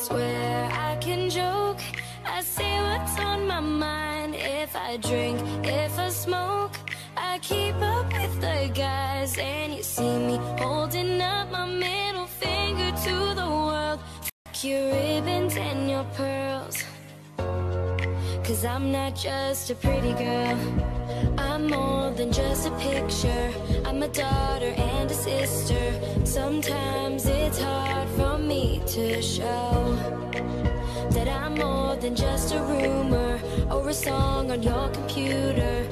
swear I can joke. I say what's on my mind. If I drink, if I smoke, I keep up with the guys. And you see me holding up my middle finger to the world. Fuck your ribbons and your pearls. Cause I'm not just a pretty girl. I'm more than just a picture. I'm a daughter and a sister. Sometimes it's hard me to show that I'm more than just a rumor or a song on your computer.